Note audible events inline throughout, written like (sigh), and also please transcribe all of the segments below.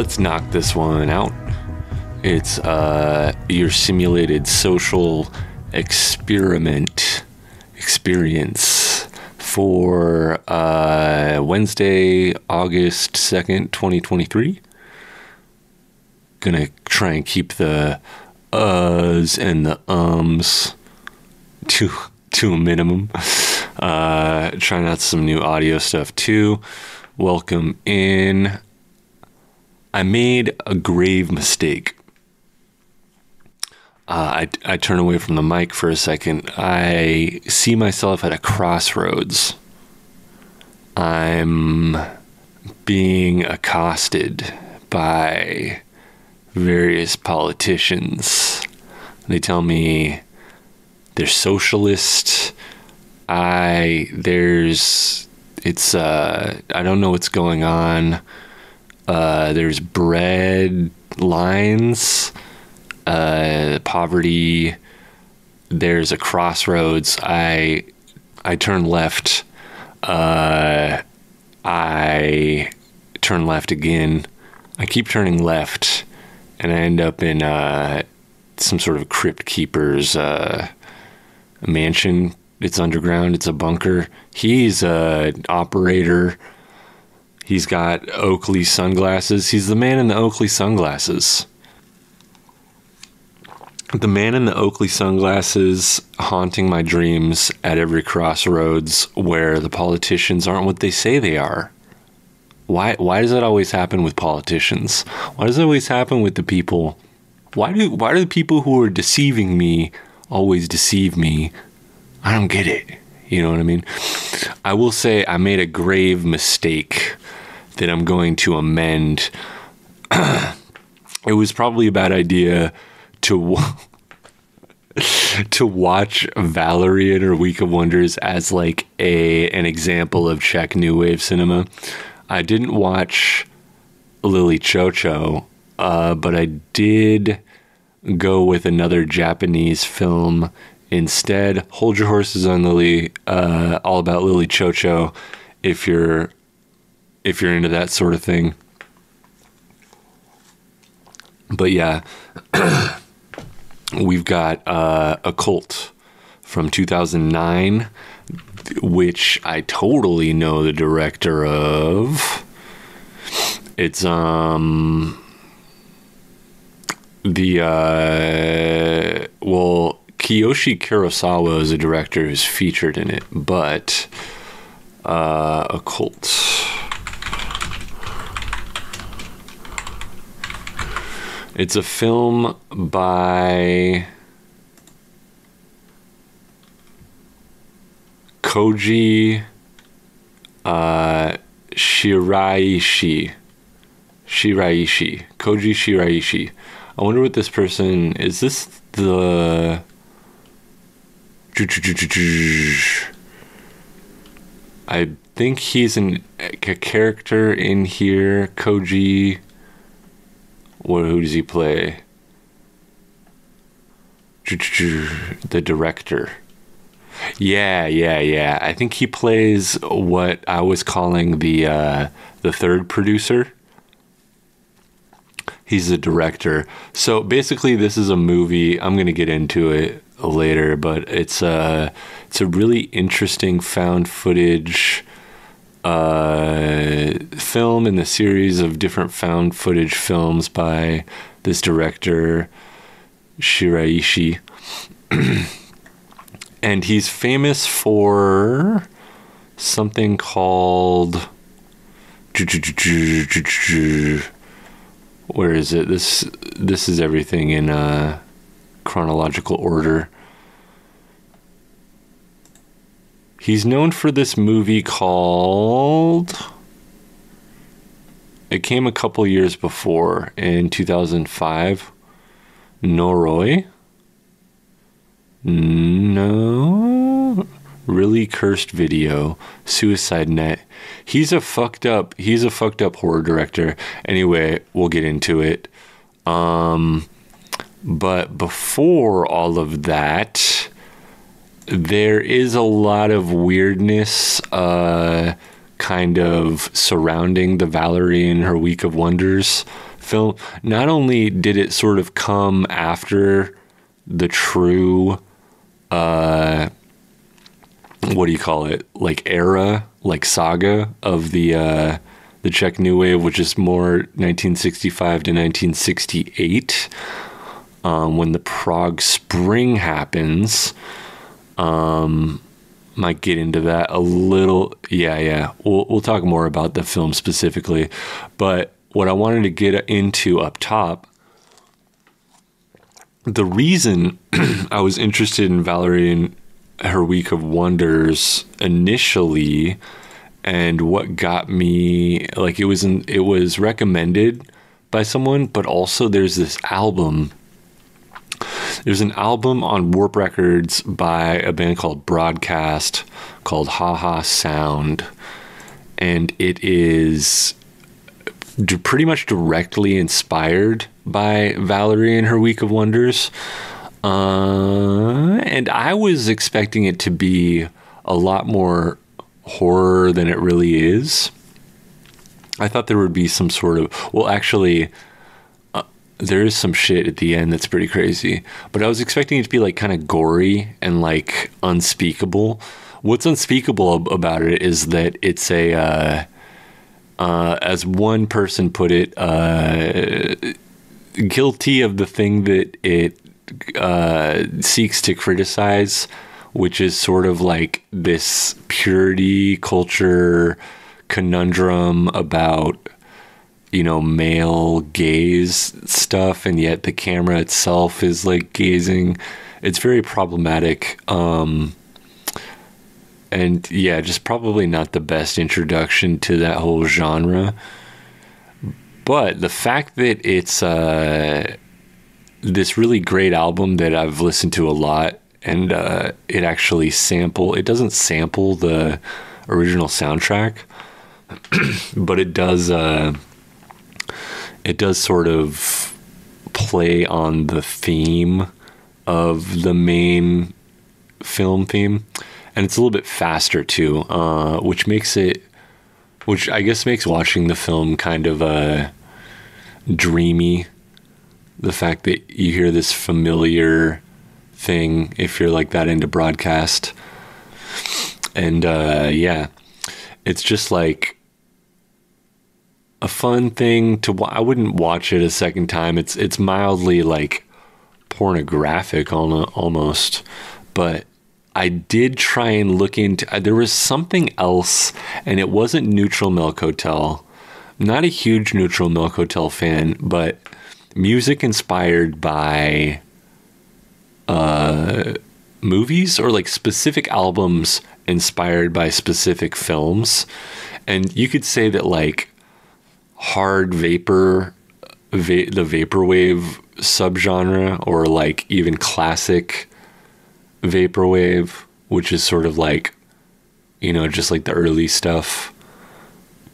Let's knock this one out. It's uh, your simulated social experiment experience for uh, Wednesday, August 2nd, 2023. Gonna try and keep the uhs and the ums to to a minimum. Uh, trying out some new audio stuff too. Welcome in. I made a grave mistake. Uh, I, I turn away from the mic for a second. I see myself at a crossroads. I'm being accosted by various politicians. They tell me they're socialist. I there's it's uh I don't know what's going on. Uh there's bread lines, uh poverty. There's a crossroads. I I turn left. Uh I turn left again. I keep turning left and I end up in uh some sort of crypt keeper's uh mansion. It's underground. It's a bunker. He's a operator. He's got Oakley sunglasses. He's the man in the Oakley sunglasses. The man in the Oakley sunglasses haunting my dreams at every crossroads where the politicians aren't what they say they are. Why why does that always happen with politicians? Why does it always happen with the people? Why do why do the people who are deceiving me always deceive me? I don't get it. You know what I mean? I will say I made a grave mistake that I'm going to amend. (clears throat) it was probably a bad idea to (laughs) to watch Valerie in her Week of Wonders as like a an example of Czech new wave cinema. I didn't watch Lily Chou-Chou, uh, but I did go with another Japanese film instead. Hold your horses on Lily, uh, all about Lily Chou-Chou, if you're if you're into that sort of thing. But yeah, (clears throat) we've got uh, Occult from 2009 which I totally know the director of. It's um the uh well Kiyoshi Kurosawa is a director who's featured in it, but uh Occult. It's a film by Koji uh, Shiraishi. Shiraishi. Koji Shiraishi. I wonder what this person is. This the. I think he's an, a character in here. Koji. Who does he play? The director. Yeah, yeah, yeah. I think he plays what I was calling the uh, the third producer. He's the director. So basically, this is a movie. I'm gonna get into it later, but it's a it's a really interesting found footage uh, film in the series of different found footage films by this director Shiraishi. (clears throat) and he's famous for something called where is it this this is everything in uh chronological order he's known for this movie called it came a couple years before in 2005 noroi no. Really cursed video. Suicide Net. He's a fucked up he's a fucked up horror director. Anyway, we'll get into it. Um but before all of that, there is a lot of weirdness uh kind of surrounding the Valerie and her Week of Wonders film. Not only did it sort of come after the true, uh, what do you call it? Like era, like saga of the uh, the Czech New Wave, which is more 1965 to 1968, um, when the Prague Spring happens. Um, might get into that a little. Yeah, yeah. We'll we'll talk more about the film specifically, but what I wanted to get into up top. The reason (clears throat) I was interested in Valerie and her Week of Wonders initially, and what got me like it was in, it was recommended by someone, but also there's this album there's an album on Warp Records by a band called Broadcast called Haha Sound. And it is pretty much directly inspired by Valerie and her Week of Wonders. Uh, and I was expecting it to be a lot more horror than it really is. I thought there would be some sort of, well, actually, there is some shit at the end that's pretty crazy. But I was expecting it to be like kind of gory and like unspeakable. What's unspeakable about it is that it's a, uh, uh, as one person put it, uh, guilty of the thing that it uh, seeks to criticize, which is sort of like this purity culture conundrum about you know, male gaze stuff, and yet the camera itself is like gazing. It's very problematic. Um, and yeah, just probably not the best introduction to that whole genre. But the fact that it's uh, this really great album that I've listened to a lot, and uh, it actually sample, it doesn't sample the original soundtrack, (clears throat) but it does. Uh, it does sort of play on the theme of the main film theme, and it's a little bit faster too, uh, which makes it, which I guess makes watching the film kind of uh, dreamy. The fact that you hear this familiar thing if you're like that into broadcast, and uh, yeah, it's just like a fun thing to I wouldn't watch it a second time. It's it's mildly like pornographic almost, but I did try and look into uh, there was something else and it wasn't Neutral Milk Hotel. not a huge Neutral Milk Hotel fan, but music inspired by uh movies or like specific albums inspired by specific films. And you could say that like hard vapor, va- the vaporwave subgenre, or like even classic vaporwave, which is sort of like, you know, just like the early stuff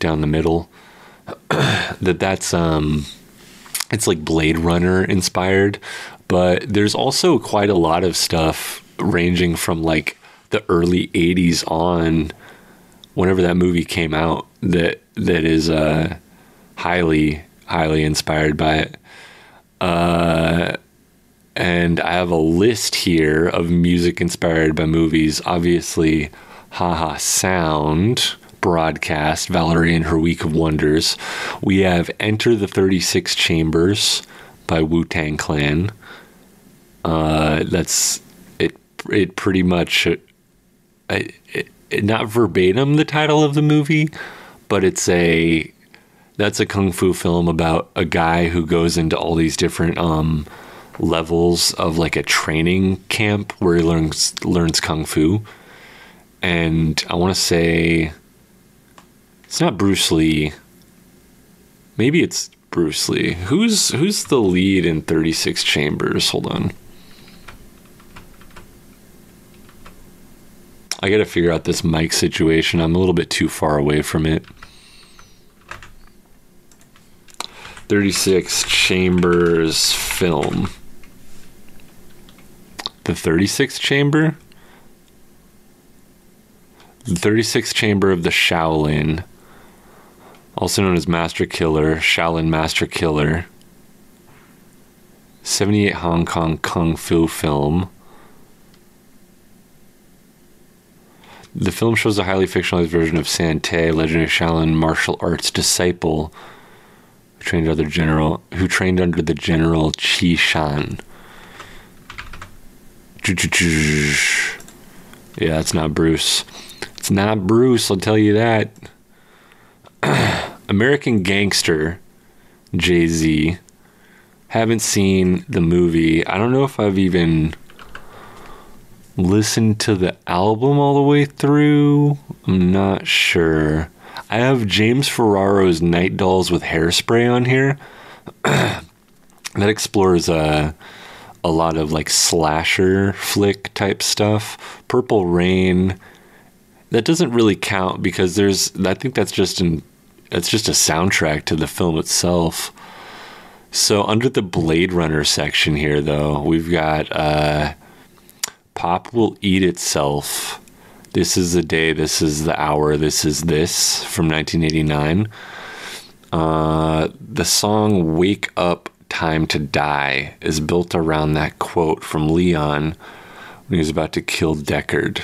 down the middle. (clears throat) that that's um, it's like Blade Runner inspired, but there's also quite a lot of stuff ranging from like the early 80s on whenever that movie came out that that is uh highly, highly inspired by it. Uh, and I have a list here of music inspired by movies. Obviously, Haha Sound, Broadcast, Valerie and Her Week of Wonders. We have Enter the 36 Chambers by Wu Tang Clan. Uh, that's it. It pretty much, uh, it, it, not verbatim the title of the movie, but it's a that's a kung fu film about a guy who goes into all these different um, levels of like a training camp where he learns learns kung fu. And I want to say it's not Bruce Lee. Maybe it's Bruce Lee. Who's who's the lead in 36 Chambers? Hold on. I got to figure out this mic situation. I'm a little bit too far away from it. 36 chambers film. The 36th chamber? the 36th chamber of the Shaolin, also known as Master Killer, Shaolin Master Killer. 78 Hong Kong Kung Fu film. The film shows a highly fictionalized version of San Te, legendary Shaolin martial arts disciple, trained under general who trained under the general Qi Shan. Yeah, it's not Bruce. It's not Bruce, I'll tell you that. (clears throat) American Gangster, Jay Z. Haven't seen the movie. I don't know if I've even listened to the album all the way through. I'm not sure. I have James Ferraro's Night Dolls with Hairspray on here. (clears throat) that explores a, a lot of like slasher flick type stuff. Purple Rain. That doesn't really count because there's I think that's just an that's just a soundtrack to the film itself. So under the Blade Runner section here though, we've got uh Pop will eat itself. This is the day, this is the hour, this is this from 1989. Uh, the song Wake Up Time to Die is built around that quote from Leon when he was about to kill Deckard.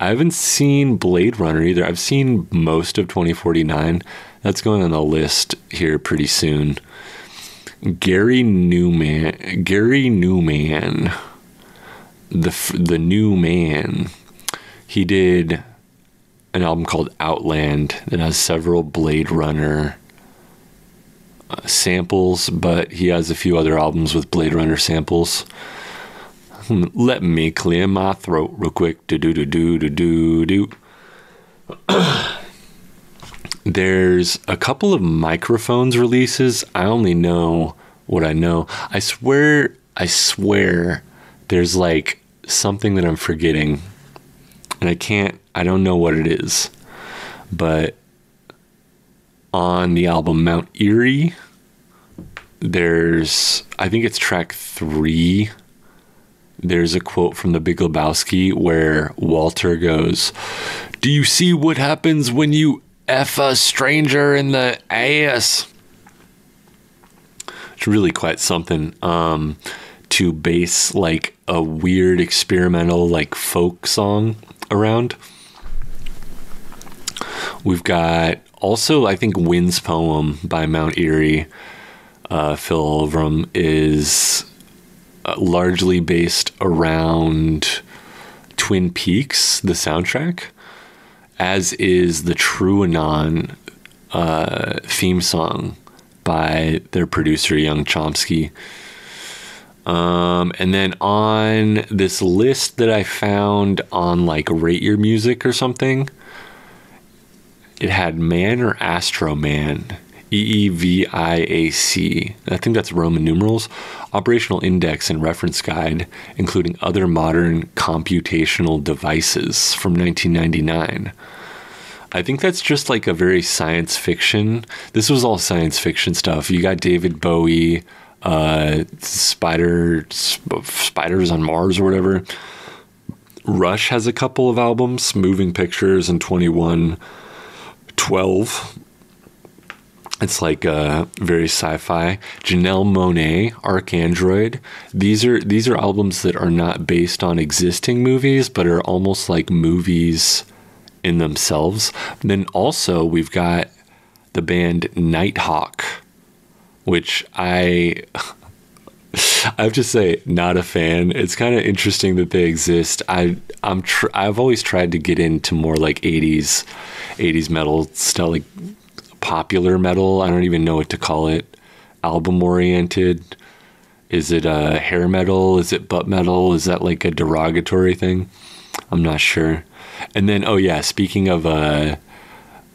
I haven't seen Blade Runner either. I've seen most of 2049. That's going on the list here pretty soon. Gary Numan, Gary Numan, the the new man. He did an album called Outland that has several Blade Runner uh, samples, but he has a few other albums with Blade Runner samples. Hmm, let me clear my throat real quick. Do do do do do do do. (clears throat) There's a couple of microphones releases. I only know what I know. I swear, I swear there's like something that I'm forgetting, and I can't, I don't know what it is, but on the album Mount Eerie, there's, I think it's track three. There's a quote from the Big Lebowski where Walter goes, Do you see what happens when you F a stranger in the ass? It's really quite something. Um, to base like a weird experimental like folk song around. We've got also I think Wind's poem by Mount Eerie, uh, Phil Elverum is uh, largely based around Twin Peaks, the soundtrack, as is the True Anon uh, theme song by their producer Young Chomsky. Um, and then on this list that I found on like Rate Your Music or something, it had Man or Astro Man, E E V I A C. I think that's Roman numerals. Operational Index and Reference Guide, including other modern computational devices from 1999. I think that's just like a very science fiction. This was all science fiction stuff. You got David Bowie uh, Spider Spiders on Mars or whatever. Rush has a couple of albums, Moving Pictures and 2112. It's like uh, very sci-fi. Janelle Monáe, ArchAndroid. These are these are albums that are not based on existing movies, but are almost like movies in themselves. And then also we've got the band Nighthawk which I (laughs) I have to say, not a fan. It's kind of interesting that they exist. I I'm tr- I've always tried to get into more like 80s 80s metal stuff, like popular metal. I don't even know what to call it. Album oriented. Is it a uh, hair metal? Is it butt metal? Is that like a derogatory thing? I'm not sure. And then, oh yeah, speaking of uh,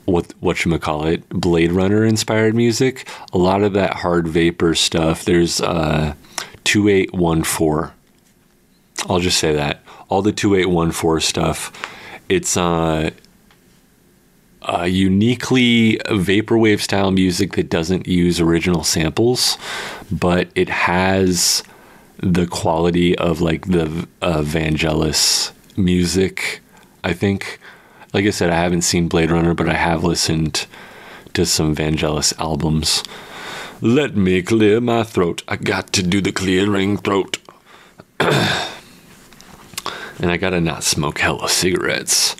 what what you call it Blade Runner inspired music. A lot of that hard vapor stuff. There's uh, two eight one four. I'll just say that all the two eight one four stuff. It's uh, uh, uniquely vaporwave style music that doesn't use original samples, but it has the quality of like the uh, Vangelis music. I think Like I said, I haven't seen Blade Runner, but I have listened to some Vangelis albums. Let me clear my throat. I got to do the clearing throat. (clears throat) and I gotta not smoke hella cigarettes.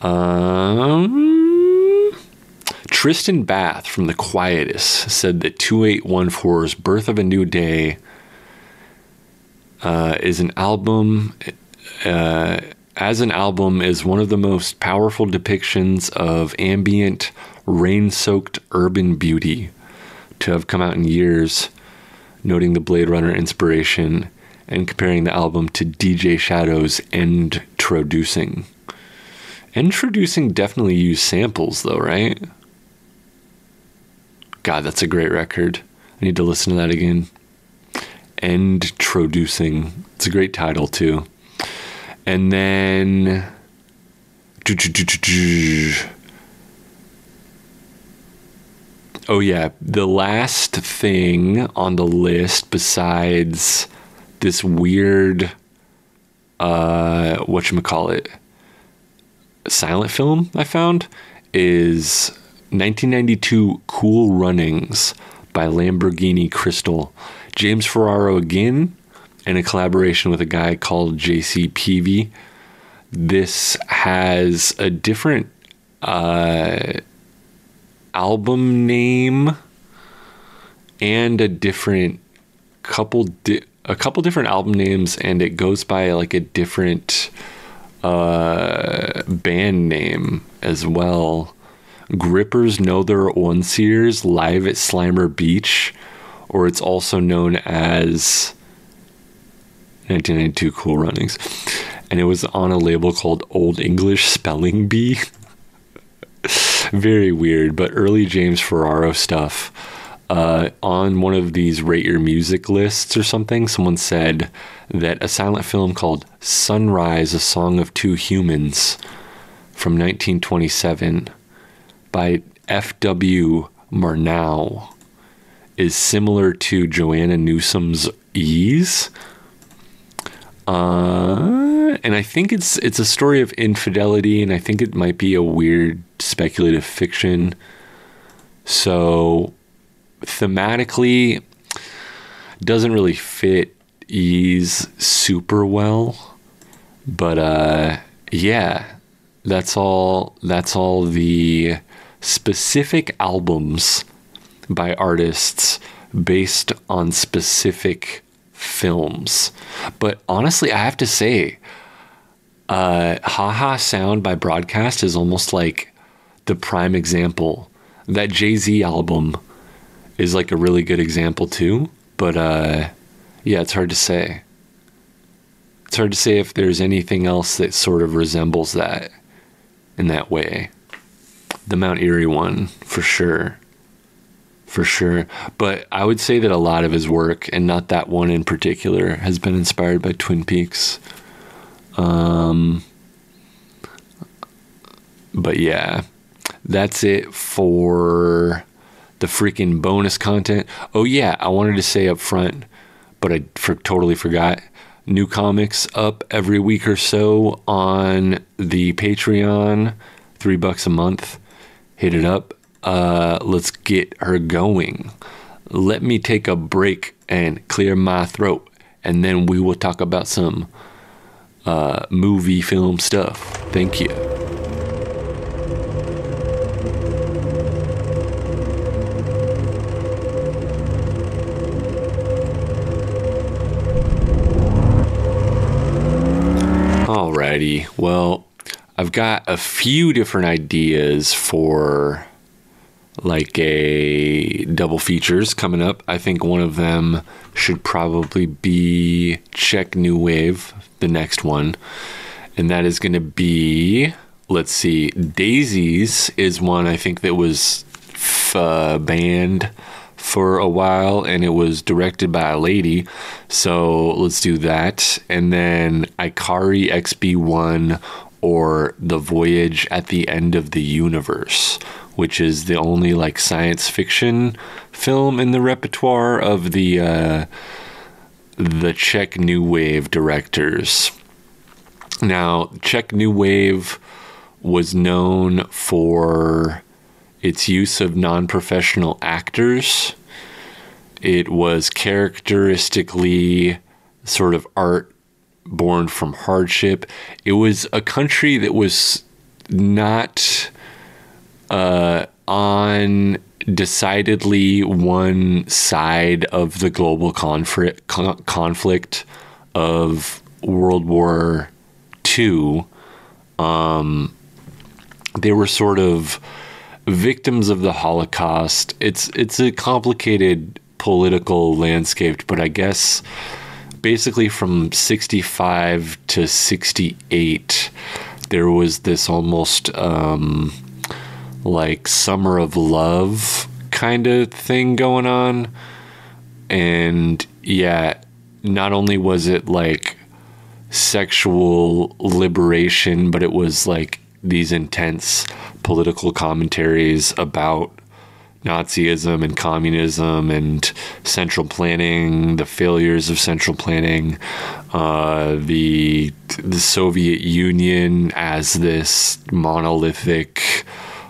Um, Tristan Bath from The Quietus said that 2814's Birth of a New Day uh, is an album. Uh, as an album, is one of the most powerful depictions of ambient, rain-soaked urban beauty to have come out in years. Noting the Blade Runner inspiration and comparing the album to DJ Shadow's Introducing. Introducing definitely used samples, though, right? God, that's a great record. I need to listen to that again. Introducing. It's a great title, too. And then. Oh, yeah. The last thing on the list, besides this weird, uh, it, silent film I found, is 1992 Cool Runnings by Lamborghini Crystal. James Ferraro again, in a collaboration with a guy called JC Peavy. This has a different uh, album name and a different couple di- a couple different album names and it goes by like a different uh, band name as well. Grippers know their onesiers live at Slimer Beach, or it's also known as 1992 Cool Runnings. And it was on a label called Old English Spelling Bee. (laughs) Very weird, but early James Ferraro stuff. Uh, on one of these rate your music lists or something, someone said that a silent film called Sunrise, A Song of Two Humans from 1927 by F.W. Murnau is similar to Joanna Newsom's Ys. Uh, and I think it's it's a story of infidelity, and I think it might be a weird speculative fiction. So thematically, doesn't really fit Ys super well, but uh, yeah, that's all. That's all the specific albums by artists based on specific films. But honestly, I have to say, uh, Haha Sound by Broadcast is almost like the prime example. That Jay Z album is like a really good example too. But uh, yeah, it's hard to say. It's hard to say if there's anything else that sort of resembles that in that way. The Mount Eerie one, for sure. For sure. But I would say that a lot of his work, and not that one in particular, has been inspired by Twin Peaks. Um, but yeah, that's it for the freaking bonus content. Oh, yeah, I wanted to say up front, but I for, totally forgot. New comics up every week or so on the Patreon, three bucks a month. Hit it up. Uh, let's get her going. Let me take a break and clear my throat, and then we will talk about some uh, movie film stuff. Thank you. Alrighty. Well, I've got a few different ideas for like a double features coming up. I think one of them should probably be Czech New Wave, the next one. And that is going to be, let's see, Daisies is one I think that was f- uh, banned for a while and it was directed by a lady. So let's do that. And then Ikarie XB1 or The Voyage at the End of the Universe, which is the only like science fiction film in the repertoire of the uh, the Czech New Wave directors. Now, Czech New Wave was known for its use of non professional actors. It was characteristically sort of art born from hardship. It was a country that was not uh, on decidedly one side of the global conflict conflict of World War II. Um, they were sort of victims of the Holocaust. It's it's a complicated political landscape, but I guess basically from 65 to 68 there was this almost um, like summer of love kind of thing going on. And yeah not only was it like sexual liberation but it was like these intense political commentaries about Nazism and communism and central planning, the failures of central planning, uh, the the Soviet Union as this monolithic,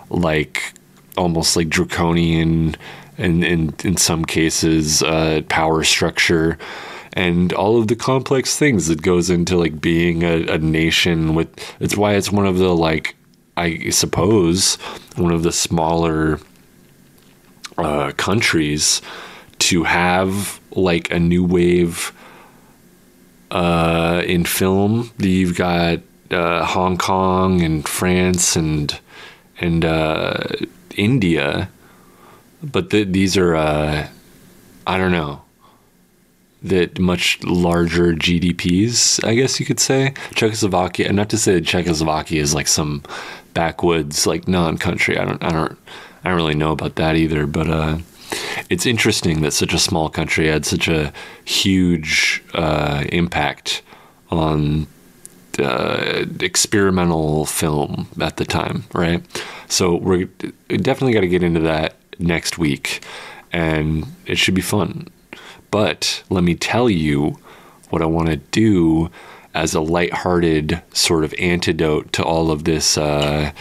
like almost like draconian, and in, in some cases, uh, power structure. And all of the complex things that goes into like being a, a nation with it's why it's one of the like I suppose one of the smaller uh, countries to have like a new wave uh, in film. You've got uh, Hong Kong and France and and uh, India, but the, these are uh, I don't know that much larger GDPs, I guess you could say. Czechoslovakia, not to say Czechoslovakia is like some backwoods like non-country. I don't I don't I don't really know about that either, but uh, it's interesting that such a small country had such a huge uh, impact on uh, experimental film at the time, right? So we're definitely got to get into that next week, and it should be fun. But let me tell you what I want to do as a lighthearted sort of antidote to all of this uh,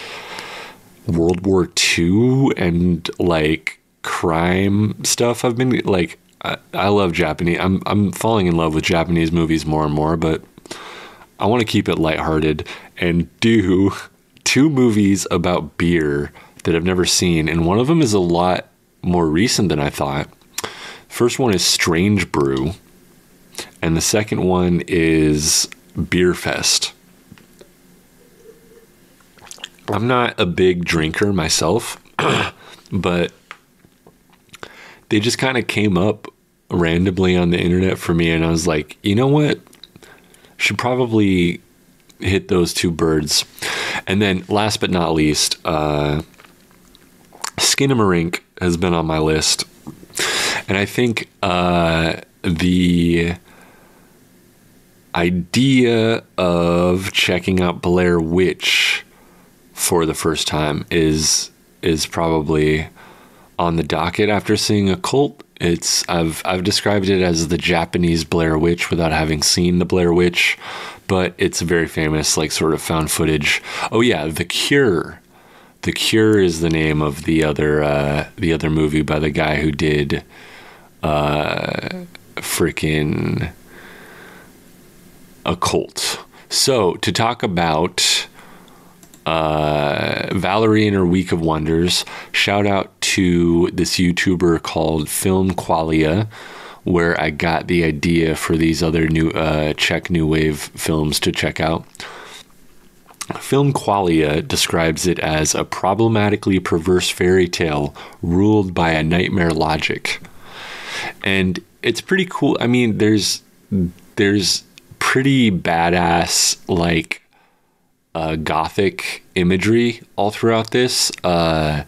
World War II and like crime stuff. I've been like, I, I love Japanese. I'm I'm falling in love with Japanese movies more and more, but I want to keep it lighthearted and do two movies about beer that I've never seen, and one of them is a lot more recent than I thought. First one is Strange Brew, and the second one is Beer Fest. I'm not a big drinker myself, (clears throat) but they just kind of came up randomly on the internet for me, and I was like, you know what? Should probably hit those two birds. And then, last but not least, uh, Skinamarink has been on my list, and I think uh, the idea of checking out Blair Witch for the first time is is probably on the docket after seeing Occult. It's I've I've described it as the Japanese Blair Witch without having seen the Blair Witch, but it's very famous, like sort of found footage. Oh yeah, The Cure. The Cure is the name of the other uh, the other movie by the guy who did uh, freaking Occult. So to talk about uh, Valerie in her Week of Wonders. Shout out to this YouTuber called Film Qualia, where I got the idea for these other new uh, Czech New Wave films to check out. Film Qualia describes it as a problematically perverse fairy tale ruled by a nightmare logic. And it's pretty cool. I mean, there's there's pretty badass like uh, gothic imagery all throughout this. Uh,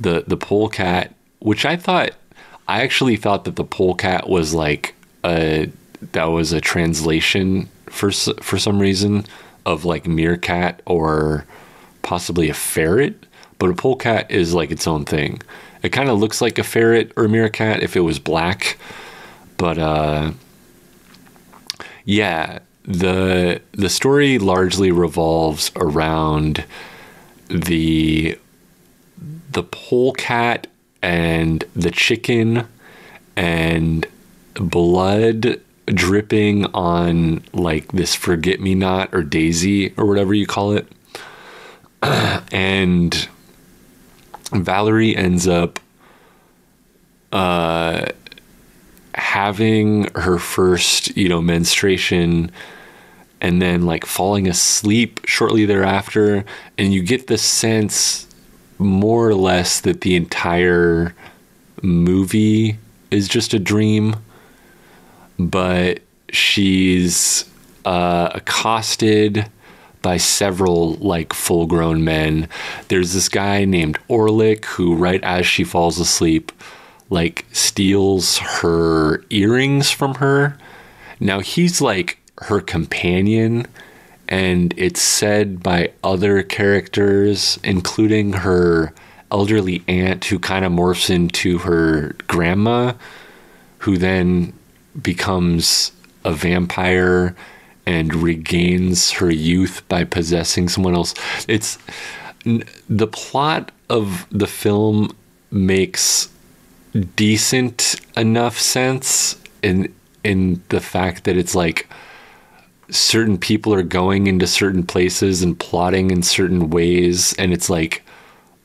the the polecat, which I thought, I actually thought that the polecat was like a that was a translation for for some reason of like meerkat or possibly a ferret, but a polecat is like its own thing. It kind of looks like a ferret or a meerkat if it was black, but uh, yeah, the the story largely revolves around the the polecat and the chicken and blood dripping on like this forget me not or daisy or whatever you call it. (clears throat) And valerie ends up uh having her first you know menstruation and then like falling asleep shortly thereafter and you get the sense more or less that the entire movie is just a dream but she's uh, accosted by several like full grown men. There's this guy named Orlick who, right as she falls asleep, like steals her earrings from her. Now he's like her companion, and it's said by other characters, including her elderly aunt who kind of morphs into her grandma, who then becomes a vampire and regains her youth by possessing someone else. It's the plot of the film makes decent enough sense in in the fact that it's like certain people are going into certain places and plotting in certain ways and it's like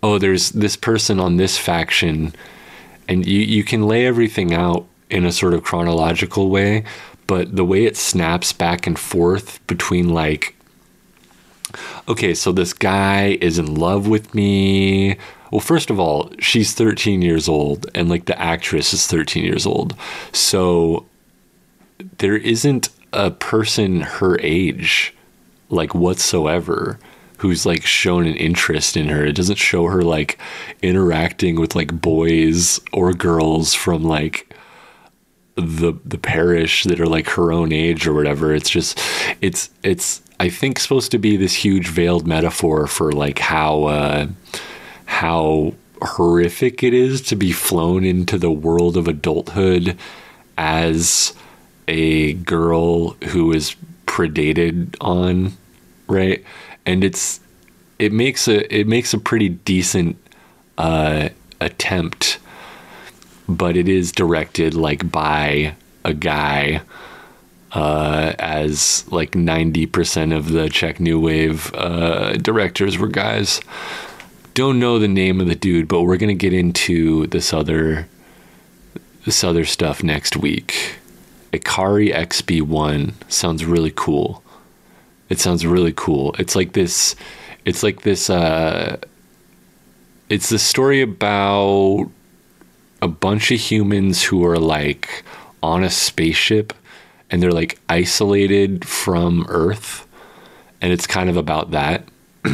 oh there's this person on this faction and you you can lay everything out in a sort of chronological way, but the way it snaps back and forth between like okay, so this guy is in love with me. Well, first of all, she's 13 years old and like the actress is 13 years old. So there isn't a person her age like whatsoever who's like shown an interest in her. It doesn't show her like interacting with like boys or girls from like the the parish that are like her own age or whatever. It's just it's it's I think supposed to be this huge veiled metaphor for like how uh, how horrific it is to be flown into the world of adulthood as a girl who is predated on, right? And it's it makes a it makes a pretty decent uh, attempt but it is directed like by a guy uh, as like 90% of the Czech New Wave uh, directors were guys. Don't know the name of the dude, but we're gonna get into this other this other stuff next week. Ikarie XB1 sounds really cool. It sounds really cool. It's like this it's like this uh it's the story about a bunch of humans who are like on a spaceship and they're like isolated from Earth. And it's kind of about that. (clears throat)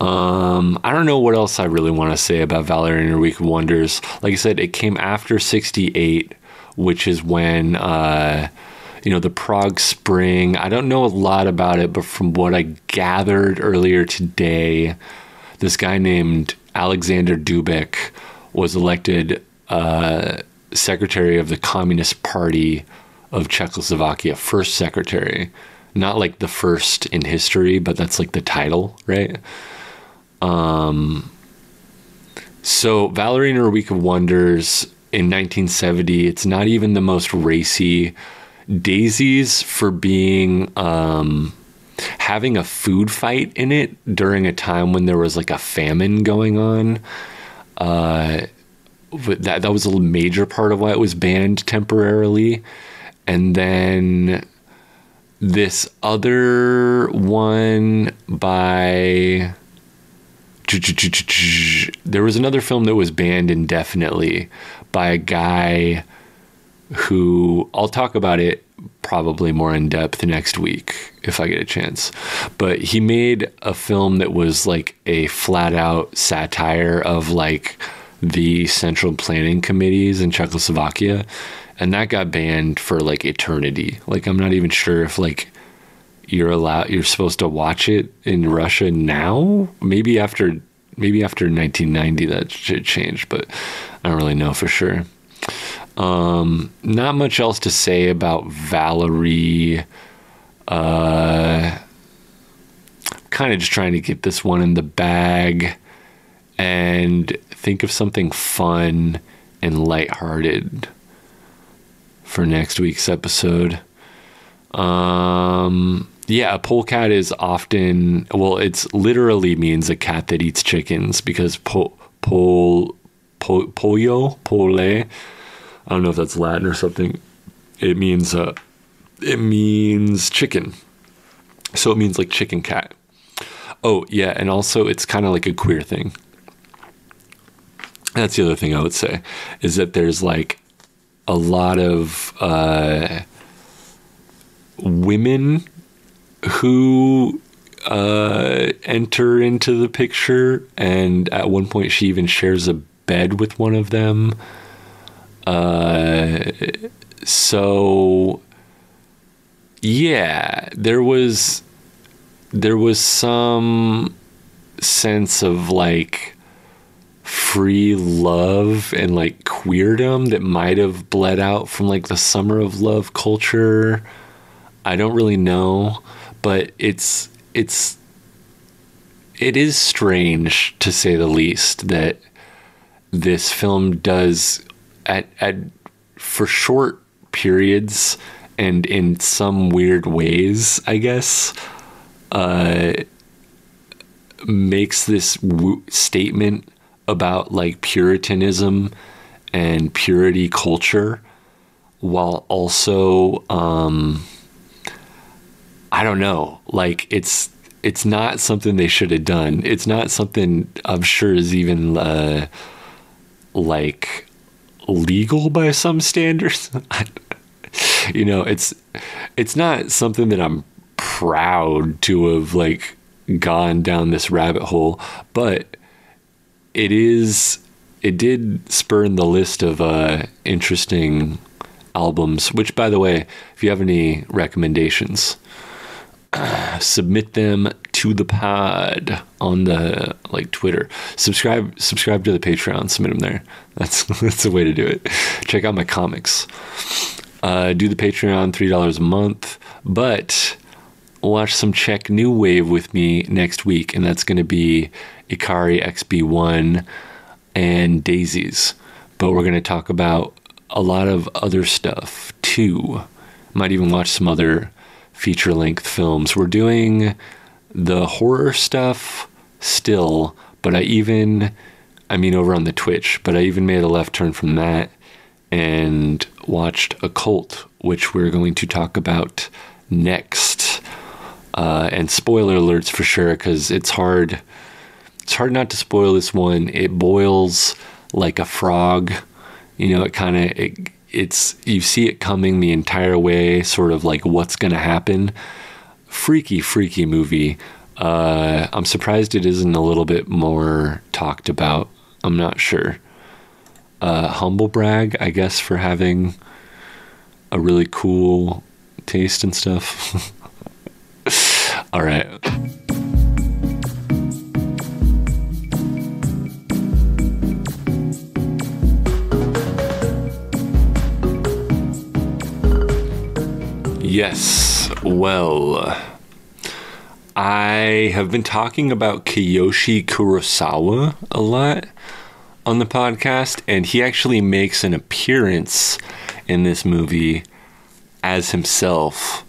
um, I don't know what else I really want to say about Valerie and her Week of Wonders. Like I said, it came after 68, which is when, uh, you know, the Prague Spring. I don't know a lot about it, but from what I gathered earlier today, this guy named Alexander Dubček was elected uh, secretary of the Communist Party of Czechoslovakia, first secretary. Not like the first in history, but that's like the title, right? Um, so Valerie and her Week of Wonders in 1970, it's not even the most racy. Daisies for being um, having a food fight in it during a time when there was like a famine going on uh, that that was a major part of why it was banned temporarily, and then this other one by there was another film that was banned indefinitely by a guy who I'll talk about it probably more in depth next week if I get a chance. But he made a film that was like a flat out satire of like the central planning committees in Czechoslovakia. And that got banned for like eternity. Like I'm not even sure if like you're allowed you're supposed to watch it in Russia now. Maybe after maybe after 1990 that should change, but I don't really know for sure. Um, not much else to say about Valerie. Uh, kind of just trying to get this one in the bag and think of something fun and lighthearted for next week's episode. Um, yeah, a polecat is often well, it's literally means a cat that eats chickens because pole pol, po, pollo, pole. I don't know if that's Latin or something. It means uh, it means chicken. So it means like chicken cat. Oh yeah, and also it's kind of like a queer thing. That's the other thing I would say is that there's like a lot of uh, women who uh, enter into the picture, and at one point she even shares a bed with one of them. Uh, so yeah, there was there was some sense of like free love and like queerdom that might have bled out from like the summer of love culture. I don't really know, but it's it's it is strange to say the least that this film does at at for short periods and in some weird ways, I guess, uh, makes this w- statement about like Puritanism and purity culture while also, um, I don't know, like it's it's not something they should have done. It's not something I'm sure is even uh, like legal by some standards. (laughs) you know, it's it's not something that I'm proud to have like gone down this rabbit hole, but it is it did spurn the list of uh, interesting albums. Which, by the way, if you have any recommendations, (clears throat) submit them to the pod on the like Twitter. Subscribe subscribe to the Patreon. Submit them there. That's (laughs) that's the way to do it. Check out my comics. Uh, do the Patreon three dollars a month, but watch some Czech New Wave with me next week, and that's going to be Ikarie XB1 and Daisies. But we're going to talk about a lot of other stuff too. Might even watch some other feature length films. We're doing the horror stuff still, but I even, I mean, over on the Twitch, but I even made a left turn from that and watched Occult, which we're going to talk about next. Uh, and spoiler alerts for sure, because it's hard. It's hard not to spoil this one. It boils like a frog. You know, it kind of it, it's you see it coming the entire way, sort of like what's going to happen. Freaky, freaky movie. Uh, I'm surprised it isn't a little bit more talked about. I'm not sure. Uh, humble brag, I guess, for having a really cool taste and stuff. (laughs) All right. Yes, well, I have been talking about Kiyoshi Kurosawa a lot on the podcast, and he actually makes an appearance in this movie as himself.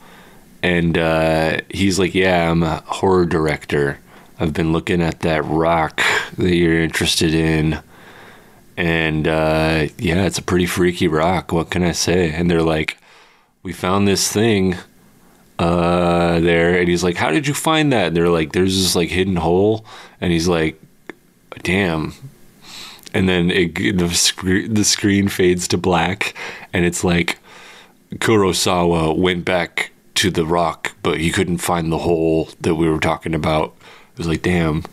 And uh, he's like, Yeah, I'm a horror director. I've been looking at that rock that you're interested in. And uh, yeah, it's a pretty freaky rock. What can I say? And they're like, We found this thing uh, there. And he's like, How did you find that? And they're like, There's this like hidden hole. And he's like, Damn, and then it, the, sc- the screen fades to black and it's like kurosawa went back to the rock but he couldn't find the hole that we were talking about it was like damn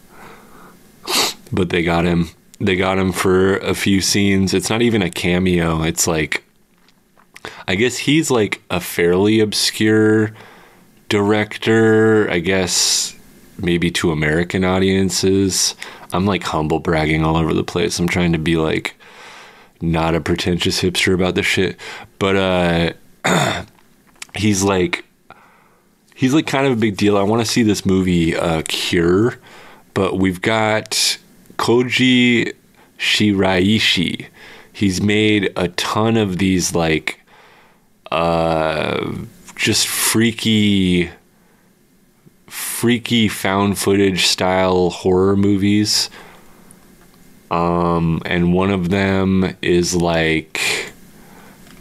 but they got him they got him for a few scenes it's not even a cameo it's like i guess he's like a fairly obscure director i guess maybe to american audiences I'm like humble bragging all over the place. I'm trying to be like not a pretentious hipster about this shit. But uh (clears throat) he's like he's like kind of a big deal. I want to see this movie uh, Cure, but we've got Koji Shiraishi. He's made a ton of these like uh just freaky freaky found footage style horror movies. Um and one of them is like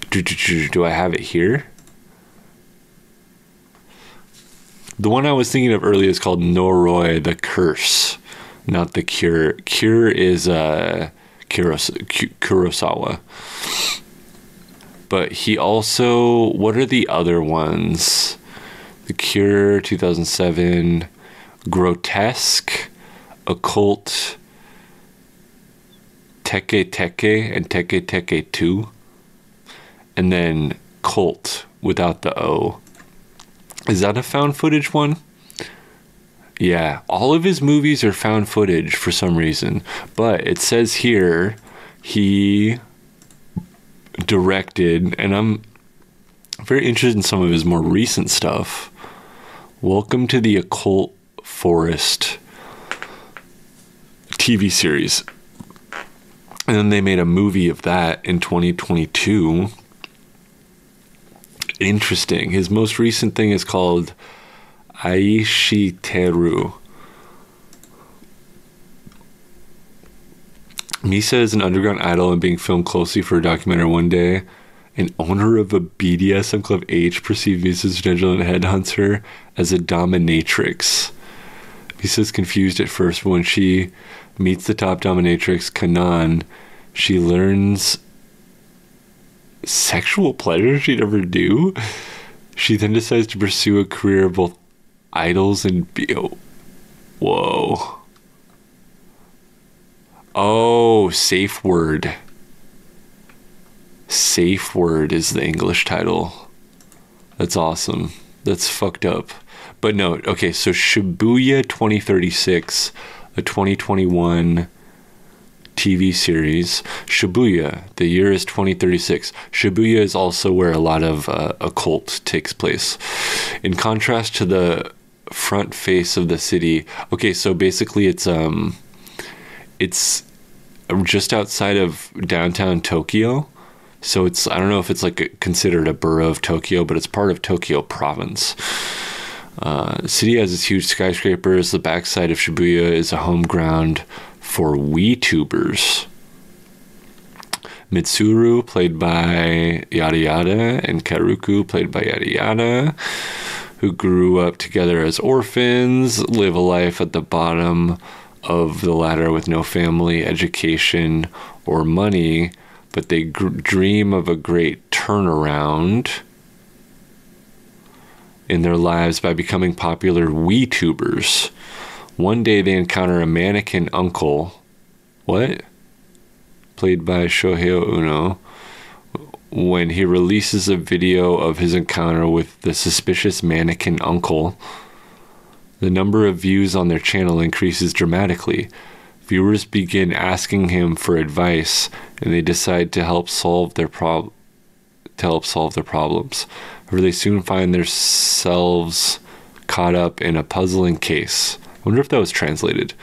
do, do, do do I have it here? The one I was thinking of earlier is called Noroi the Curse, not the Cure. Cure is uh, Kuros- Kurosawa. But he also, what are the other ones? The Cure, 2007, Grotesque, Occult, Teke Teke, and Teke Teke 2. And then Cult without the O. Is that a found footage one? Yeah, all of his movies are found footage for some reason. But it says here he directed, and I'm very interested in some of his more recent stuff. Welcome to the Occult Forest TV series. And then they made a movie of that in 2022 interesting. His most recent thing is called Aishiteru. Misa is an underground idol and being filmed closely for a documentary one day. An owner of a BDSM club H perceived Misa's and headhunts her as a dominatrix. Misa is confused at first, but when she meets the top dominatrix, Kanan, she learns sexual pleasure she'd ever do. She then decides to pursue a career of both idols and be- whoa. Oh, safe word. Safe word is the English title. That's awesome. That's fucked up. But no, okay, so Shibuya 2036, a 2021 TV series, Shibuya. The year is 2036. Shibuya is also where a lot of uh, occult takes place. In contrast to the front face of the city, okay, so basically it's um, it's just outside of downtown Tokyo. So it's I don't know if it's like considered a borough of Tokyo, but it's part of Tokyo province. Uh, city has its huge skyscrapers. The backside of Shibuya is a home ground for WeTubers. Mitsuru, played by Yada Yada, and Karuku, played by Yada Yada, who grew up together as orphans, live a life at the bottom of the latter with no family, education, or money, but they gr- dream of a great turnaround in their lives by becoming popular WeTubers one day they encounter a mannequin uncle. What? Played by Shohei Uno. When he releases a video of his encounter with the suspicious mannequin uncle, the number of views on their channel increases dramatically. Viewers begin asking him for advice, and they decide to help solve their prob- to help solve their problems. However, they soon find themselves caught up in a puzzling case I wonder if that was translated.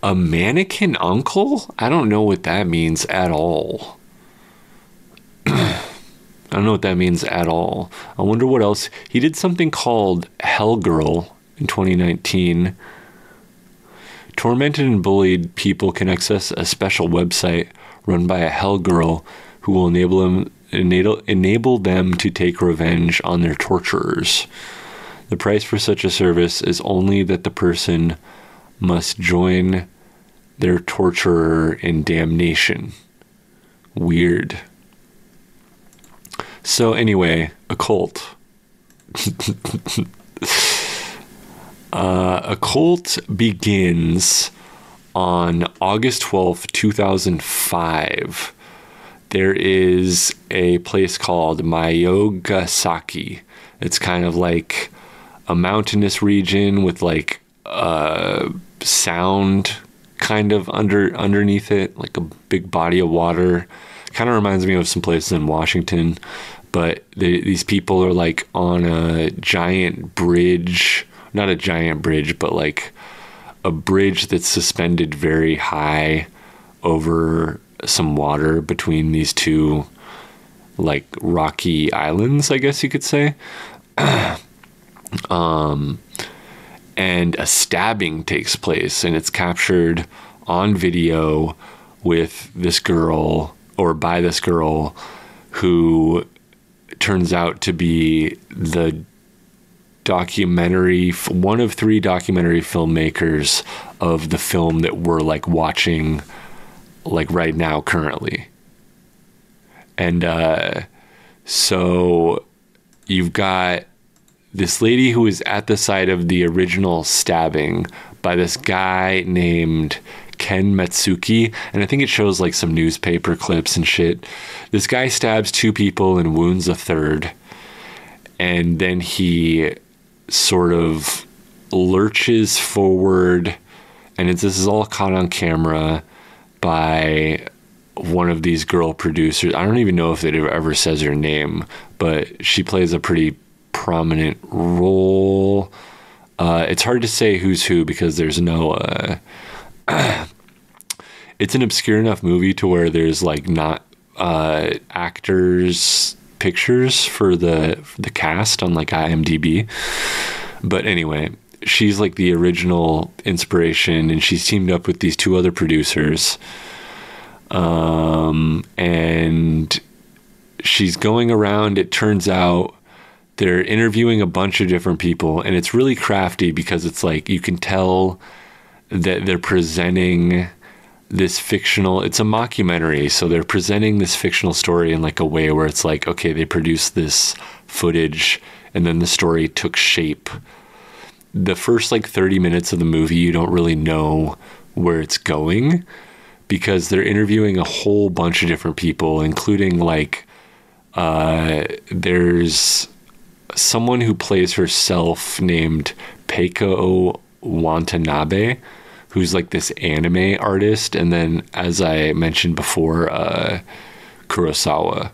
A mannequin uncle? I don't know what that means at all. I don't know what that means at all. I wonder what else. He did something called Hell Girl in 2019. Tormented and bullied people can access a special website run by a Hell Girl who will enable them enable, enable them to take revenge on their torturers. The price for such a service is only that the person must join their torturer in damnation. Weird. So, anyway, a cult. (laughs) uh, a cult begins on August 12th, 2005. There is a place called Myogasaki. It's kind of like a mountainous region with like uh, sound kind of under underneath it, like a big body of water. Kind of reminds me of some places in Washington, but these people are like on a giant bridge, not a giant bridge, but like a bridge that's suspended very high over some water between these two like rocky islands, I guess you could say. (clears throat) um, and a stabbing takes place, and it's captured on video with this girl or by this girl who turns out to be the documentary one of three documentary filmmakers of the film that we're like watching like right now currently. And uh, so you've got this lady who is at the site of the original stabbing by this guy named Ken Matsuki, and I think it shows like some newspaper clips and shit. This guy stabs two people and wounds a third, and then he sort of lurches forward, and this is all caught on camera by one of these girl producers. I don't even know if it ever says her name, but she plays a pretty prominent role. Uh, it's hard to say who's who because there's no. Uh, (clears throat) it's an obscure enough movie to where there's like not uh, actors pictures for the for the cast on like IMDb. But anyway, she's like the original inspiration, and she's teamed up with these two other producers um, and she's going around. It turns out they're interviewing a bunch of different people, and it's really crafty because it's like you can tell that they're presenting this fictional it's a mockumentary so they're presenting this fictional story in like a way where it's like okay they produced this footage and then the story took shape. The first like 30 minutes of the movie you don't really know where it's going because they're interviewing a whole bunch of different people, including like uh, there's someone who plays herself named Peiko Watanabe, who's like this anime artist, and then as I mentioned before, uh, Kurosawa.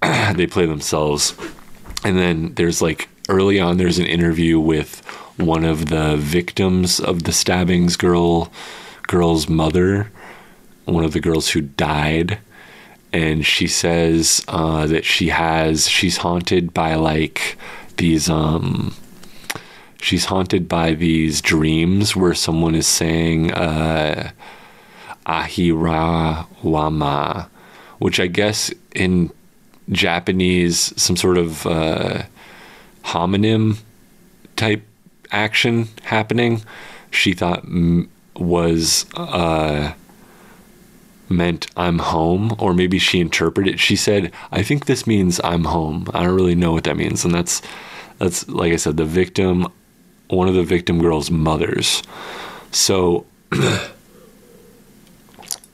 (clears throat) they play themselves, and then there's like early on there's an interview with one of the victims of the stabbings girl girl's mother one of the girls who died, and she says uh, that she has she's haunted by like these um she's haunted by these dreams where someone is saying uh, ahira wama, which I guess in Japanese some sort of uh, homonym type action happening. She thought m- was uh, meant I'm home, or maybe she interpreted. She said, "I think this means I'm home." I don't really know what that means, and that's that's like I said, the victim, one of the victim girl's mothers. So, (clears throat)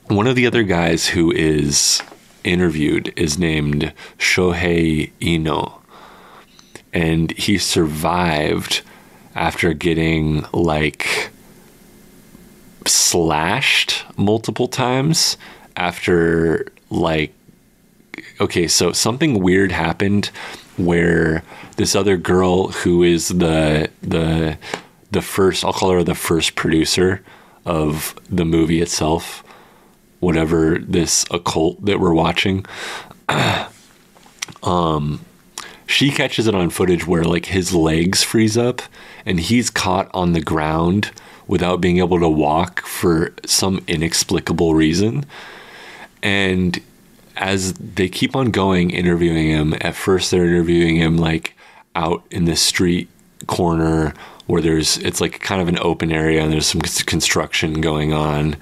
one of the other guys who is interviewed is named Shohei Ino, and he survived after getting like slashed multiple times after like okay so something weird happened where this other girl who is the the the first I'll call her the first producer of the movie itself whatever this occult that we're watching (clears throat) um she catches it on footage where like his legs freeze up and he's caught on the ground without being able to walk for some inexplicable reason. And as they keep on going interviewing him, at first they're interviewing him like out in the street corner where there's it's like kind of an open area and there's some construction going on.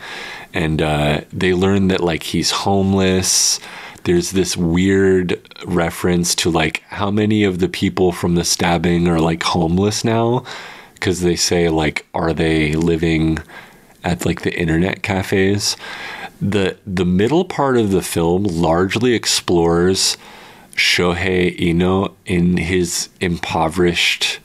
And uh, they learn that like he's homeless. There's this weird reference to like how many of the people from the stabbing are like homeless now? Because they say like are they living at like the internet cafes? The the middle part of the film largely explores Shohei Ino in his impoverished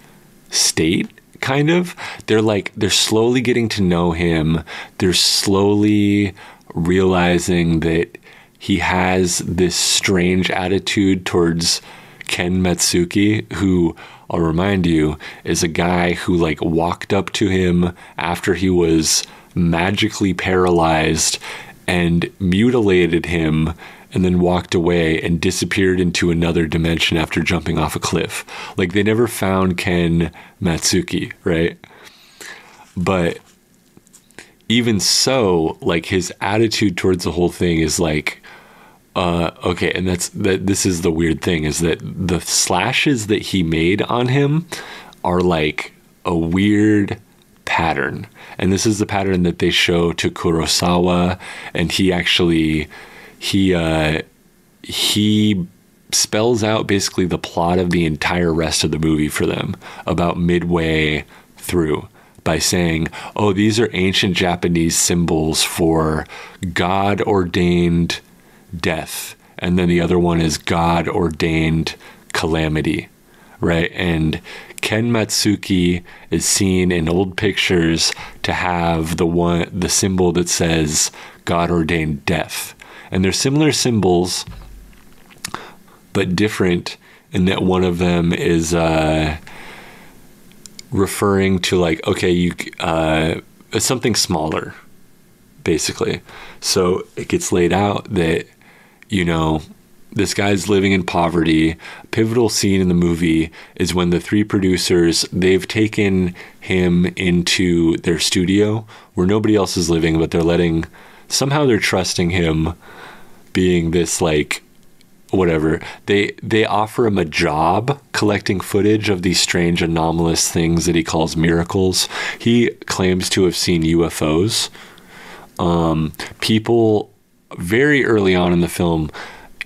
state kind of. They're like they're slowly getting to know him. They're slowly realizing that he has this strange attitude towards Ken Matsuki, who I'll remind you is a guy who like walked up to him after he was magically paralyzed and mutilated him and then walked away and disappeared into another dimension after jumping off a cliff. Like they never found Ken Matsuki, right? But even so, like his attitude towards the whole thing is like, uh, okay, and that's that. This is the weird thing is that the slashes that he made on him are like a weird pattern, and this is the pattern that they show to Kurosawa, and he actually he uh, he spells out basically the plot of the entire rest of the movie for them about midway through by saying, "Oh, these are ancient Japanese symbols for God ordained death." And then the other one is God ordained calamity, right? And Ken Matsuki is seen in old pictures to have the one the symbol that says God ordained death and they're similar symbols, but different in that one of them is uh, referring to like okay, you uh, something smaller, basically. So it gets laid out that you know this guy's living in poverty. Pivotal scene in the movie is when the three producers they've taken him into their studio where nobody else is living, but they're letting somehow they're trusting him being this like whatever. They they offer him a job collecting footage of these strange anomalous things that he calls miracles. He claims to have seen ufos um, people very early on in the film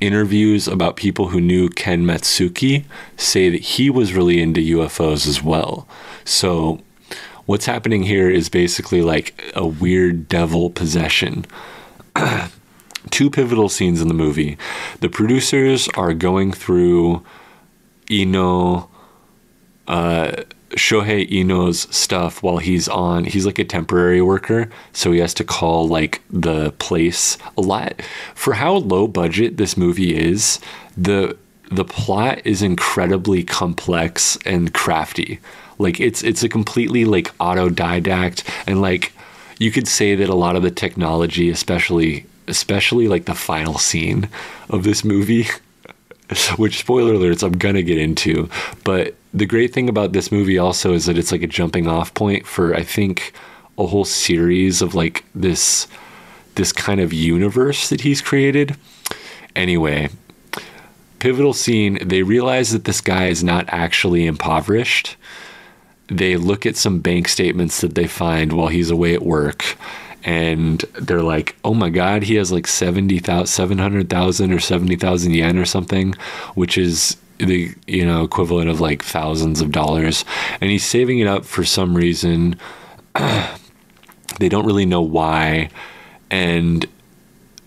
interviews about people who knew ken matsuki say that he was really into ufos as well. So what's happening here is basically like a weird devil possession (clears throat) two pivotal scenes in the movie. The producers are going through Ino, uh, Shohei Ino's stuff while he's on. He's like a temporary worker, so he has to call like the place a lot. For how low budget this movie is, the the plot is incredibly complex and crafty. Like it's it's a completely like autodidact and like you could say that a lot of the technology, especially especially like the final scene of this movie, (laughs) which spoiler alerts I'm gonna get into. But the great thing about this movie also is that it's like a jumping off point for I think a whole series of like this this kind of universe that he's created. Anyway, pivotal scene, they realize that this guy is not actually impoverished. They look at some bank statements that they find while he's away at work and they're like, "Oh my God, he has like 70,000, 700,000 or seventy thousand yen or something, which is the you know equivalent of like thousands of dollars, and he's saving it up for some reason. (clears throat) they don't really know why, and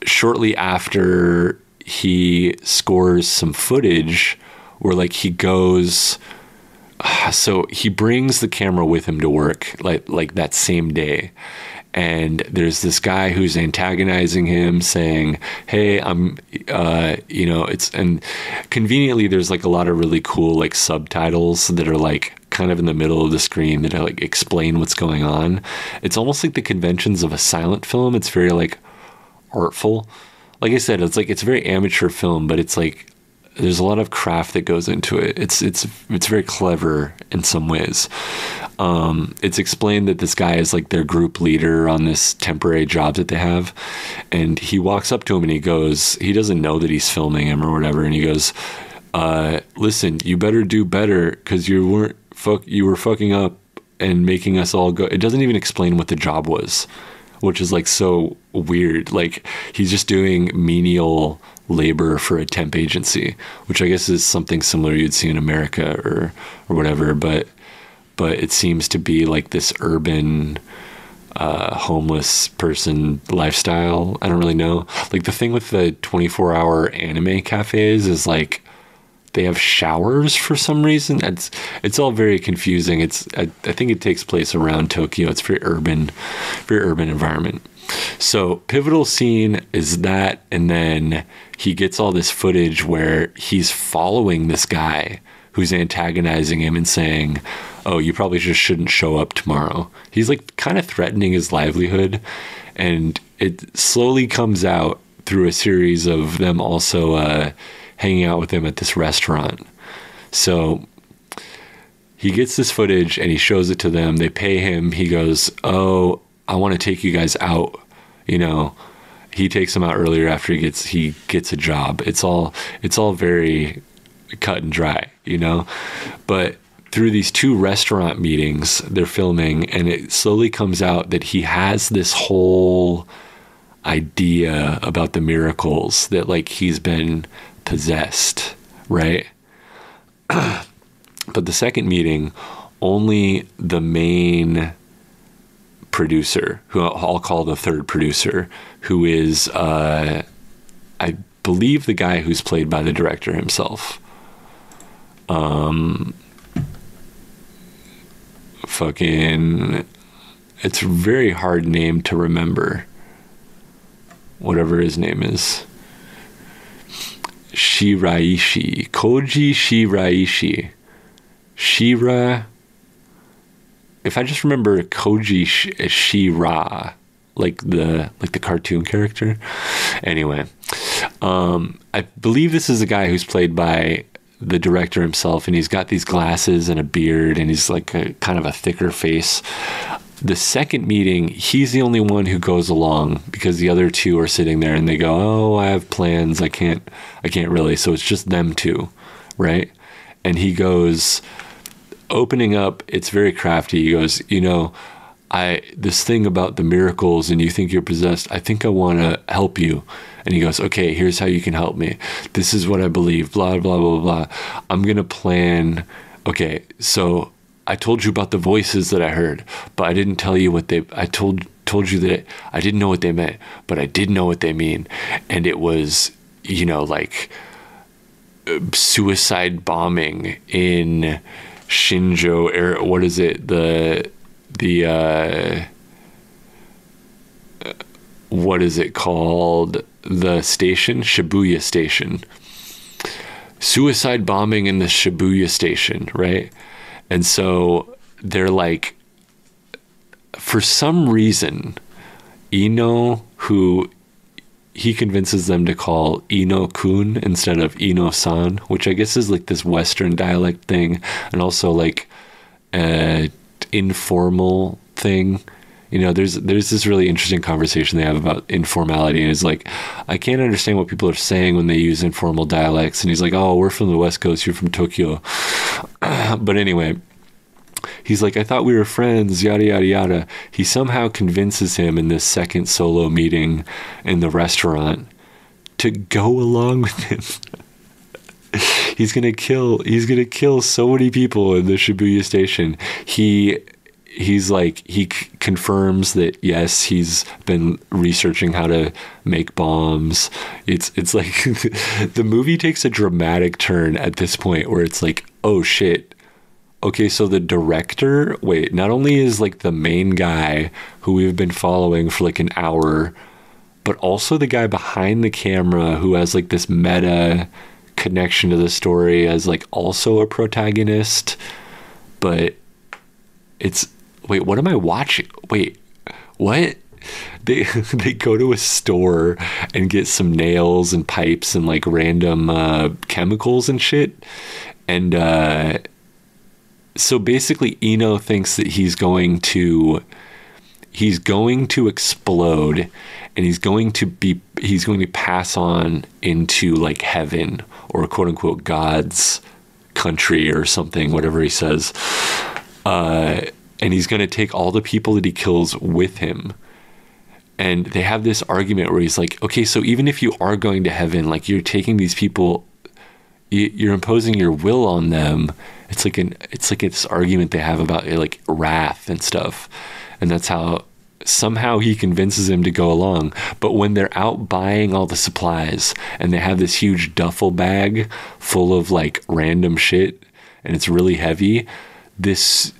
shortly after he scores some footage where like he goes (sighs) so he brings the camera with him to work like like that same day and there's this guy who's antagonizing him saying hey i'm uh, you know it's and conveniently there's like a lot of really cool like subtitles that are like kind of in the middle of the screen that like explain what's going on. It's almost like the conventions of a silent film. It's very like artful. Like i said it's like it's a very amateur film but it's like there's a lot of craft that goes into it. It's it's it's very clever in some ways. Um, it's explained that this guy is like their group leader on this temporary job that they have, and he walks up to him and he goes, he doesn't know that he's filming him or whatever, and he goes, uh, "Listen, you better do better because you weren't fuck you were fucking up and making us all go." It doesn't even explain what the job was, which is like so weird. Like he's just doing menial labor for a temp agency, which I guess is something similar you'd see in America or or whatever. But but it seems to be like this urban uh, homeless person lifestyle. I don't really know. Like the thing with the 24 hour anime cafes is like they have showers for some reason. It's it's all very confusing. It's I, I think it takes place around Tokyo. It's very urban, very urban environment. So, pivotal scene is that, and then he gets all this footage where he's following this guy who's antagonizing him and saying, Oh, you probably just shouldn't show up tomorrow. He's like kind of threatening his livelihood. And it slowly comes out through a series of them also uh, hanging out with him at this restaurant. So he gets this footage and he shows it to them. They pay him. He goes, Oh, I want to take you guys out. You know, he takes them out earlier after he gets he gets a job. It's all it's all very cut and dry, you know. But through these two restaurant meetings they're filming and it slowly comes out that he has this whole idea about the miracles that like he's been possessed, right? (clears throat) but the second meeting only the main producer, who I'll call the third producer, who is, uh, I believe, the guy who's played by the director himself. Um, fucking, it's a very hard name to remember. Whatever his name is. Shiraishi. Koji Shiraishi. Shira if I just remember Koji Shira, like the like the cartoon character. Anyway, um, I believe this is a guy who's played by the director himself, and he's got these glasses and a beard, and he's like a kind of a thicker face. The second meeting, he's the only one who goes along because the other two are sitting there and they go, "Oh, I have plans. I can't. I can't really." So it's just them two, right? And he goes, opening up, it's very crafty. He goes, you know, I this thing about the miracles and you think you're possessed. I think I want to help you. And he goes, okay, here's how you can help me. This is what I believe. Blah blah blah blah. I'm gonna plan. Okay, so I told you about the voices that I heard, but I didn't tell you what they. I told told you that I didn't know what they meant, but I did know what they mean, and it was, you know, like suicide bombing in Shinjo air what is it? The the uh, what is it called? The station? Shibuya station. Suicide bombing in the Shibuya station right and so they're like for some reason Ino who he convinces them to call Ino Kun instead of Ino San, which I guess is like this Western dialect thing, and also like an informal thing. You know, there's there's this really interesting conversation they have about informality, and it's like, I can't understand what people are saying when they use informal dialects. And he's like, Oh, we're from the West Coast, you're from Tokyo. (clears throat) but anyway, he's like, I thought we were friends, yada, yada, yada. He somehow convinces him in this second solo meeting in the restaurant to go along with him. (laughs) he's gonna kill he's gonna kill so many people in the Shibuya station. He he's like he c- confirms that yes he's been researching how to make bombs it's it's like (laughs) the movie takes a dramatic turn at this point where it's like oh shit okay, so the director, wait, not only is like the main guy who we've been following for like an hour, but also the guy behind the camera who has like this meta connection to the story as like also a protagonist. But it's wait, what am I watching? Wait, what? They (laughs) they go to a store and get some nails and pipes and like random uh, chemicals and shit, and uh, so basically Ino thinks that he's going to he's going to explode and he's going to be he's going to pass on into like heaven or quote unquote God's country or something, whatever he says. Uh, and he's going to take all the people that he kills with him. And they have this argument where he's like, okay, so even if you are going to heaven, like you're taking these people, you're imposing your will on them it's like an it's like this argument they have about eh, like wrath and stuff and that's how somehow he convinces him to go along but when they're out buying all the supplies and they have this huge duffel bag full of like random shit and it's really heavy this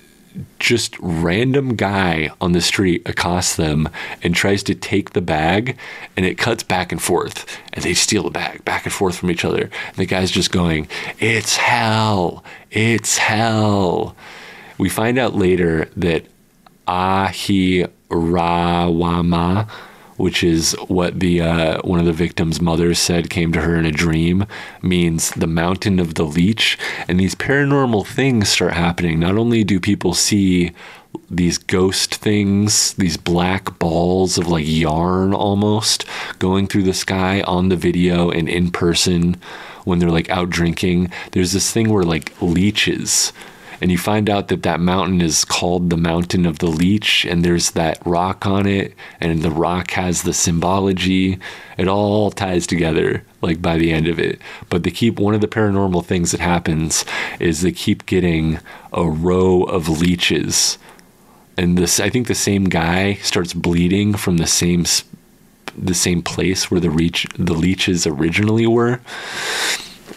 just random guy on the street accosts them and tries to take the bag and it cuts back and forth and they steal the bag back and forth from each other. And the guy's just going it's hell. It's hell. We find out later that ahi rawama which is what the uh, one of the victims' mothers said came to her in a dream, means the mountain of the leech. And these paranormal things start happening. Not only do people see these ghost things, these black balls of like yarn almost going through the sky on the video and in person when they're like out drinking. There's this thing where like leeches and you find out that that mountain is called the mountain of the leech and there's that rock on it and the rock has the symbology. It all ties together like by the end of it. But they keep one of the paranormal things that happens is they keep getting a row of leeches. And this i think the same guy starts bleeding from the same the same place where the reach the leeches originally were.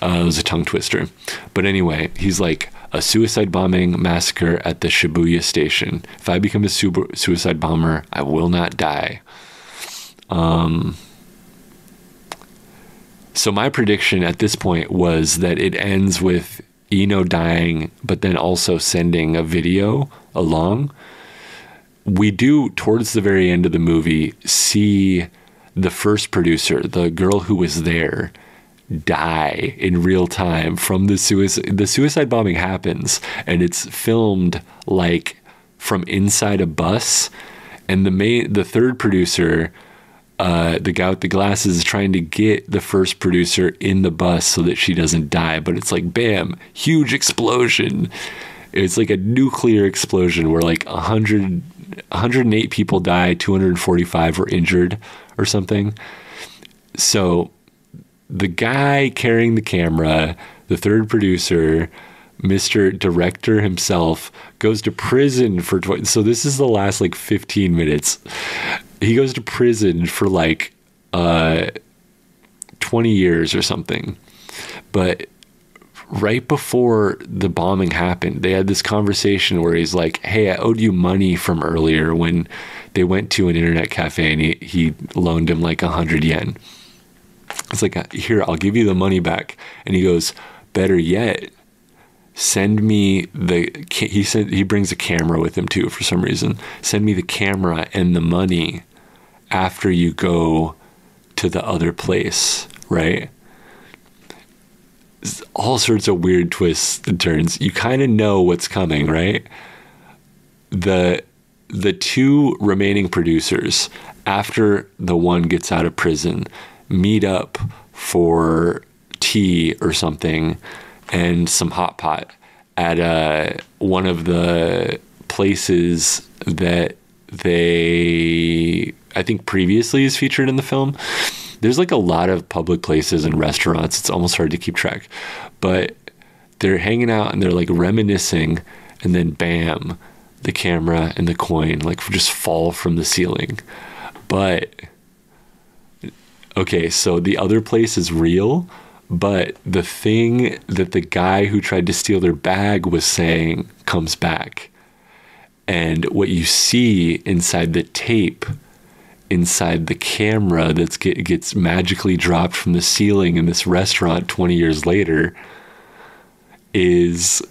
Uh, it was a tongue twister. But anyway he's like a suicide bombing massacre at the Shibuya station. If I become a su- suicide bomber, I will not die. Um, so my prediction at this point was that it ends with Eno dying, but then also sending a video along. We do, towards the very end of the movie, see the first producer, the girl who was there, die in real time from the suicide the suicide bombing happens and it's filmed like from inside a bus and the main the third producer uh, the guy with the glasses is trying to get the first producer in the bus so that she doesn't die but it's like bam huge explosion. It's like a nuclear explosion where like 100 108 people die 245 were injured or something. So the guy carrying the camera, the third producer, Mr. Director himself goes to prison for 20 so this is the last like 15 minutes. He goes to prison for like uh 20 years or something. But right before the bombing happened, they had this conversation where he's like, "Hey, I owed you money from earlier when they went to an internet cafe and he, he loaned him like a hundred yen." It's like, here, I'll give you the money back. And he goes, better yet, send me the, he said, he brings a camera with him too for some reason. Send me the camera and the money after you go to the other place, right? all sorts of weird twists and turns. You kind of know what's coming, right? The the two remaining producers after the one gets out of prison meet up for tea or something and some hot pot at uh, one of the places that they I think previously is featured in the film. There's like a lot of public places and restaurants. It's almost hard to keep track. But they're hanging out and they're like reminiscing and then bam, the camera and the coin like just fall from the ceiling. But okay, so the other place is real, but the thing that the guy who tried to steal their bag was saying comes back. And what you see inside the tape, inside the camera that get, gets magically dropped from the ceiling in this restaurant 20 years later is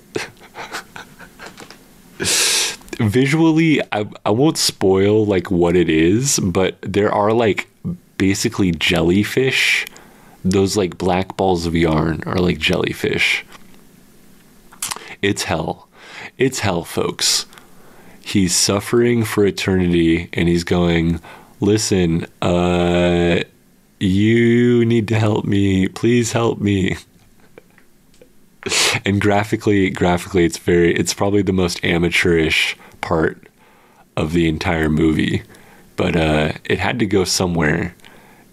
(laughs) visually I, I won't spoil like what it is but there are like basically jellyfish. Those like black balls of yarn are like jellyfish. It's hell. It's hell, folks. He's suffering for eternity and he's going, listen, uh, you need to help me. Please help me. (laughs) and graphically, graphically, it's very, it's probably the most amateurish part of the entire movie. But uh, it had to go somewhere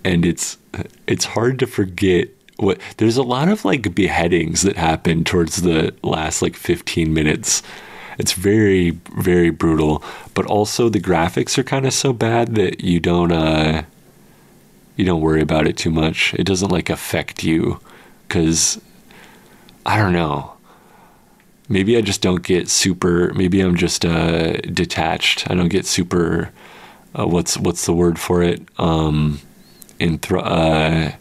and it's it's hard to forget what there's a lot of like beheadings that happen towards the last like 15 minutes it's very very brutal but also the graphics are kind of so bad that you don't uh you don't worry about it too much it doesn't like affect you cuz i don't know maybe I just don't get super. Maybe I'm just uh, detached. I don't get super. Uh, what's what's the word for it? Um, in uh,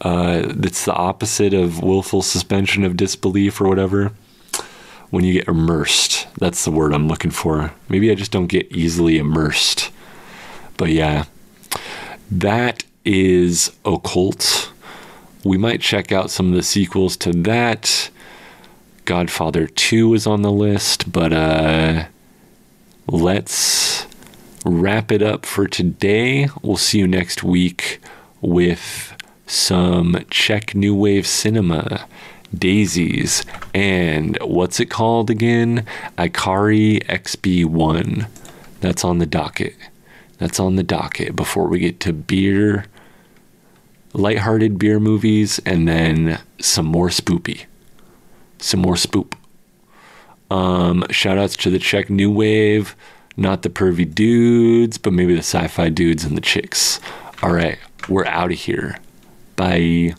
uh, it's the opposite of willful suspension of disbelief or whatever. When you get immersed, that's the word I'm looking for. Maybe I just don't get easily immersed. But yeah, that is occult. We might check out some of the sequels to that. Godfather 2 is on the list, but uh, let's wrap it up for today. We'll see you next week with some Czech New Wave cinema, Daisies, and what's it called again? Ikarie XB1. That's on the docket. That's on the docket before we get to beer, lighthearted beer movies, and then some more spoopy some more spoop. Um, shout outs to the Czech New Wave, not the pervy dudes, but maybe the sci fi dudes and the chicks. All right, we're out of here. Bye.